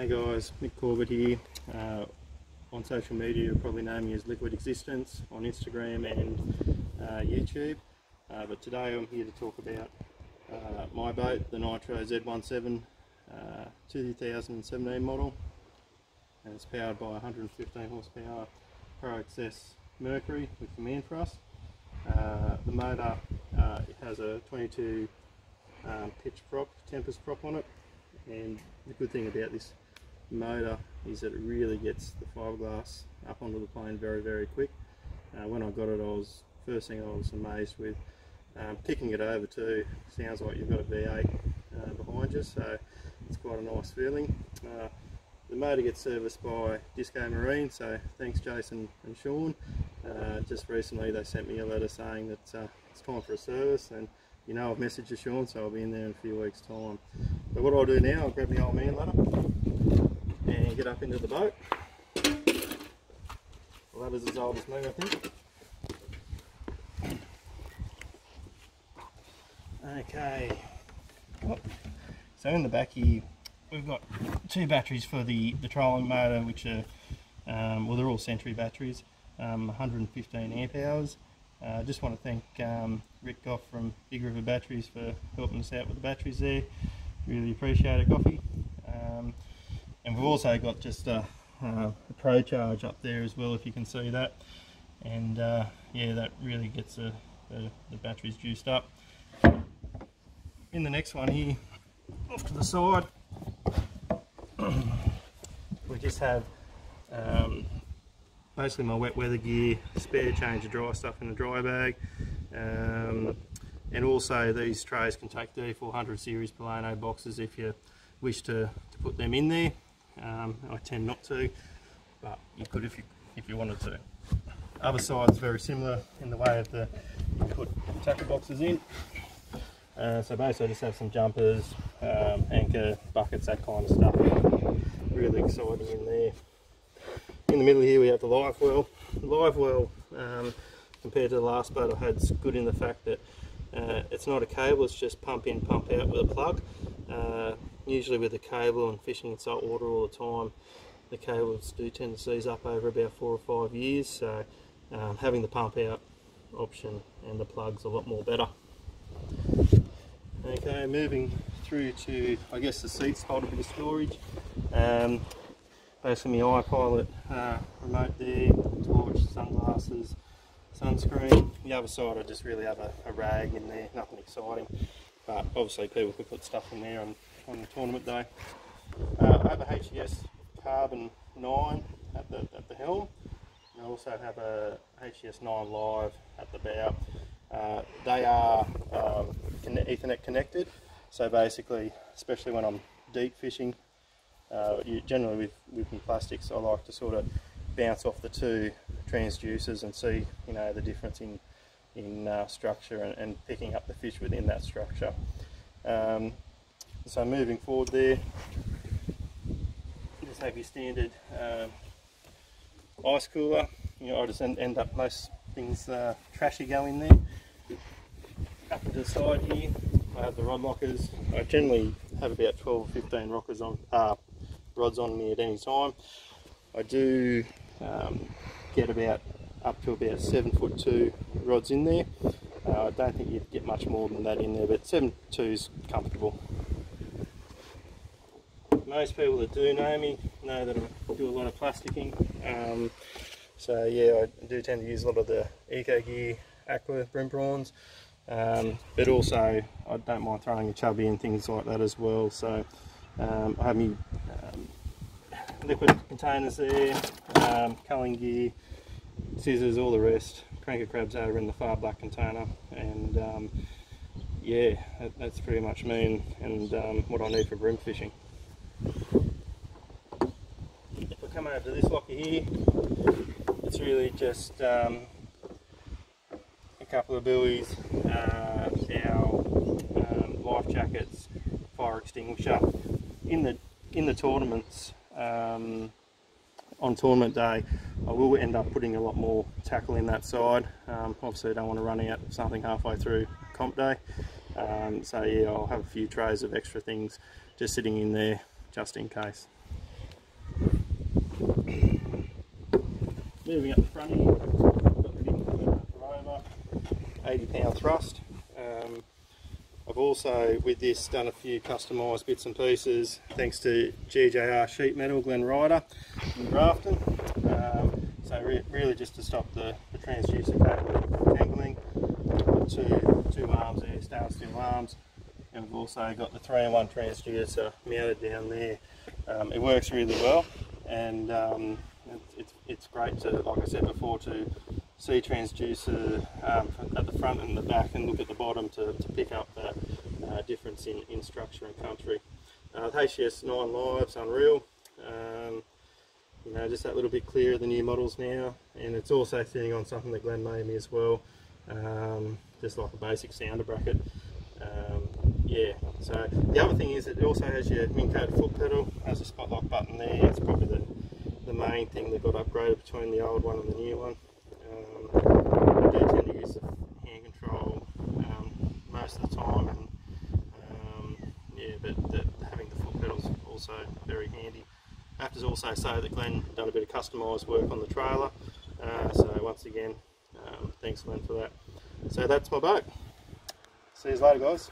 Hey guys, Mick Corbett here. Uh, on social media, you'll probably know me as Liquid Existence on Instagram and uh, YouTube. Uh, but today I'm here to talk about uh, my boat, the Nitro Z17 uh, 2017 model. And it's powered by 115 horsepower Pro XS Mercury with command thrust. Uh, the motor has a 22 um, pitch prop, Tempest prop on it. And the good thing about this motor is that it really gets the fiberglass up onto the plane very very quick. Uh, when I got it I was, first thing I was amazed with um, kicking it over too, sounds like you've got a V8 uh, behind you so it's quite a nice feeling. Uh, the motor gets serviced by Disco Marine so thanks Jason and Sean. Uh, just recently they sent me a letter saying that uh, it's time for a service and you know I've messaged Sean so I'll be in there in a few weeks time. But what I'll do now, I'll grab my old man ladder and get up into the boat. The ladder's as old as me, I think. Okay. So in the back here, we've got two batteries for the, the trolling motor, which are, um, well, they're all Century batteries, um, 115 amp hours. I uh, just want to thank um, Rick Goff from Big River Batteries for helping us out with the batteries there. Really appreciate it, Goffy. We've also got just a, a, Pro Charge up there as well, if you can see that. And uh, yeah, that really gets the, the, batteries juiced up. In the next one here, off to the side, we just have um, basically my wet weather gear, spare change of dry stuff in the dry bag, um, and also these trays can take D400 series Plano boxes if you wish to, to put them in there. Um, I tend not to, but you could if you if you wanted to. Other side's very similar in the way of the you put tackle boxes in. Uh, so basically just have some jumpers, um, anchor, buckets, that kind of stuff. Really exciting in there. In the middle here we have the live well. Live well um, compared to the last boat I had is good in the fact that uh, it's not a cable, it's just pump in, pump out with a plug. Uh, usually with a cable and fishing in salt water all the time, the cables do tend to seize up over about four or five years. So um, having the pump out option and the plugs a lot more better. Okay, moving through to, I guess the seats hold a bit of storage. Um, basically my iPilot uh, remote there, torch, sunglasses, sunscreen. The other side I just really have a, a, rag in there, nothing exciting. But obviously people could put stuff in there on, on tournament day. Uh, I have a HDS Carbon 9 at the, at the helm. I also have a HDS 9 Live at the bow. Uh, they are um, Ethernet connected, so basically, especially when I'm deep fishing, uh, you, generally with, with plastics, I like to sort of bounce off the two transducers and see, you know, the difference in in uh, structure and, and, picking up the fish within that structure. Um, so moving forward there, you just have your standard um, ice cooler. You know, I just end, end up most things uh, trashy go in there. Up to the side here, I have the rod lockers. I generally have about 12 or 15 rockers on, uh, rods on me at any time. I do um, get about up to about seven foot two rods in there. Uh, I don't think you'd get much more than that in there, but seven two is comfortable. Most people that do know me know that I do a lot of plasticking. Um, so yeah, I do tend to use a lot of the Eco Gear Aqua bream prawns. Um, but also I don't mind throwing a chubby and things like that as well. So um, I have my um, liquid containers there, um, culling gear, scissors, all the rest. Cranka crabs over in the far black container and um, yeah, that, that's pretty much me and, and um, what I need for bream fishing. If I come over to this locker here, it's really just um, a couple of buoys, uh, our um, life jackets, fire extinguisher. In the in the tournaments, um, on tournament day, I will end up putting a lot more tackle in that side. Um, obviously, I don't want to run out of something halfway through comp day. Um, so yeah, I'll have a few trays of extra things just sitting in there just in case. Moving up the front here, got the big Rover, 80 pound thrust. Um, I've also, with this, done a few customised bits and pieces thanks to GJR Sheet Metal, Glen Ryder in Grafton. Um, so re really just to stop the, the transducer cable tangling. Two, two arms there, stainless steel arms. And we've also got the 3-in-1 transducer mounted down there. Um, it works really well and um, it's, it's great to, like I said before, to see transducer um, at the front and the back and look at the bottom to, to pick up that uh, difference in, in structure and country. Uh, HDS 9 Live's unreal. Um, you know, just that little bit clearer the new models now, and it's also sitting on something that Glenn made me as well, um, just like a basic sounder bracket. Um, yeah, so the other thing is it also has your Minn Kota foot pedal, has a spot lock button there, it's probably the the main thing that got upgraded between the old one and the new one. Um, I do tend to use the hand control um, most of the time, and um, yeah, but the, having the foot pedals also very handy. I have to also say that Glen done a bit of customised work on the trailer, uh, so once again, um, thanks Glenn for that. So that's my boat. See you later guys.